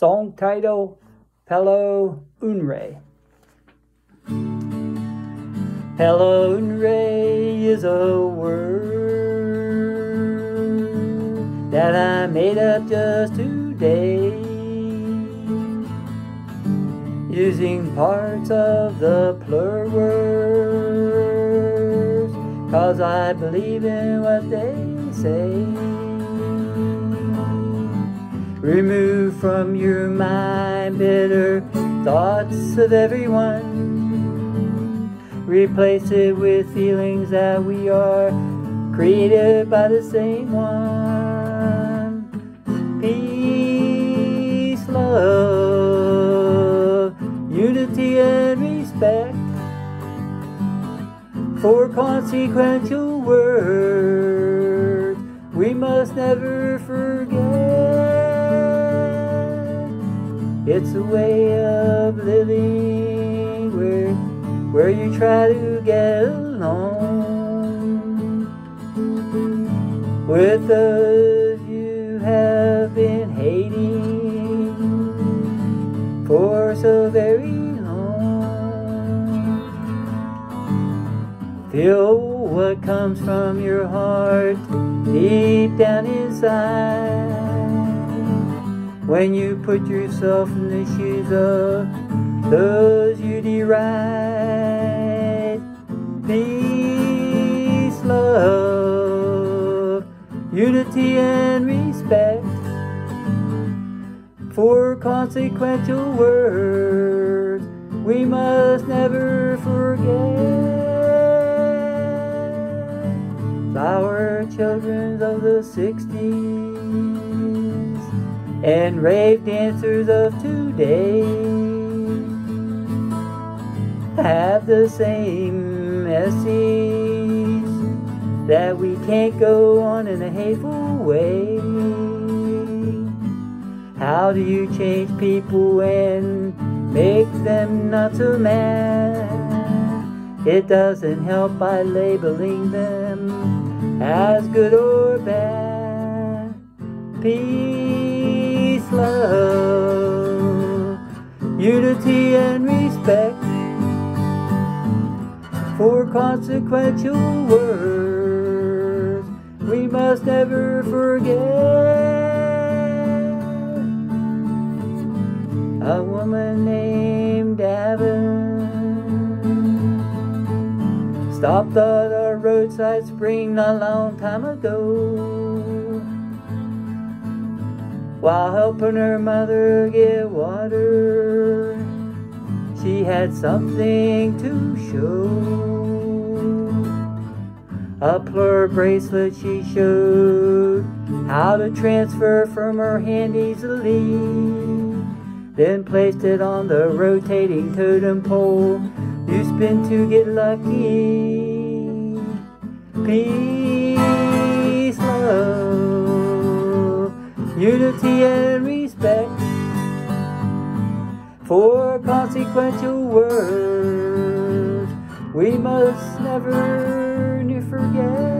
Song title Hello Unre. PeLoUnRe is a word that I made up just today using parts of the PLUR words cause I believe in what they say. Remove from your mind bitter thoughts of everyone. Replace it with feelings that we are created by the same one. Peace, love, unity, and respect for consequential words we must never forget. It's a way of living where, where you try to get along with those you have been hating for so very long. Feel what comes from your heart deep down inside when you put yourself in the shoes of those you deride. Peace, love, unity, and respect for consequential words we must never forget. Flower children of the 60s and rave dancers of today have the same essays that we can't go on in a hateful way. How do you change people and make them not so mad? It doesn't help by labeling them as good or bad. Peace, for consequential words we must never forget. A woman named Avon stopped at a roadside spring a long time ago while helping her mother get water. She had something to show. A PLUR bracelet she showed how to transfer from her hand easily. Then placed it on the rotating totem pole you spin to get lucky. Peace, consequential words we must never forget.